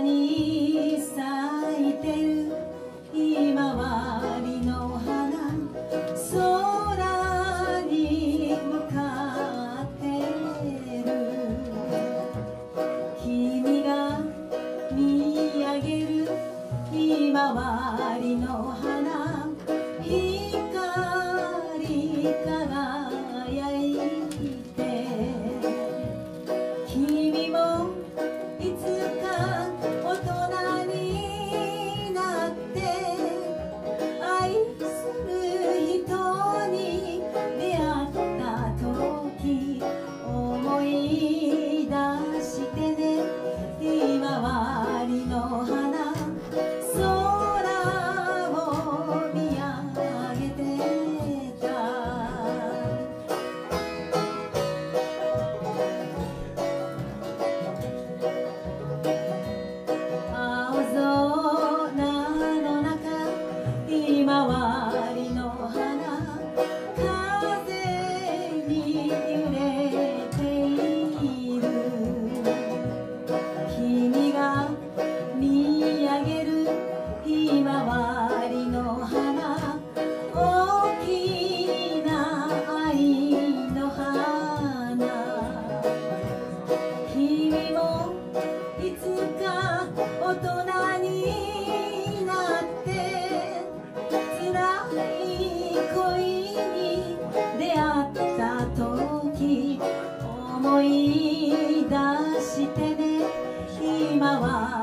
に咲いてるひまわりの花空に向かってる君が見上げるひまわりの花。love.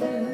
care